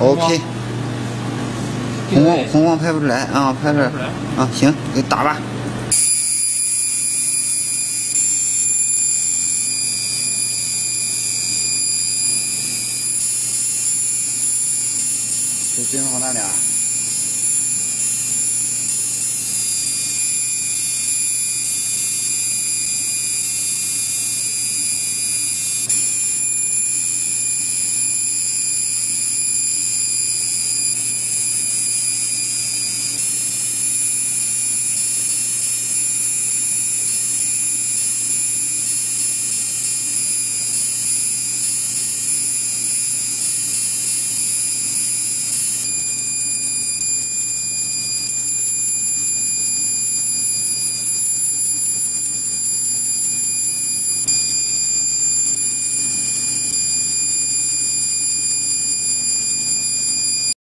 ok 红光红光拍不出来啊，拍出来，啊，行，给打吧。这镜头放大点。